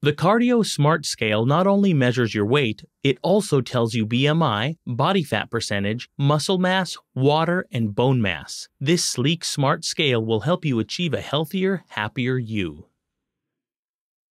The Qardio Smart Scale not only measures your weight, it also tells you BMI, body fat percentage, muscle mass, water, and bone mass. This sleek, smart scale will help you achieve a healthier, happier you.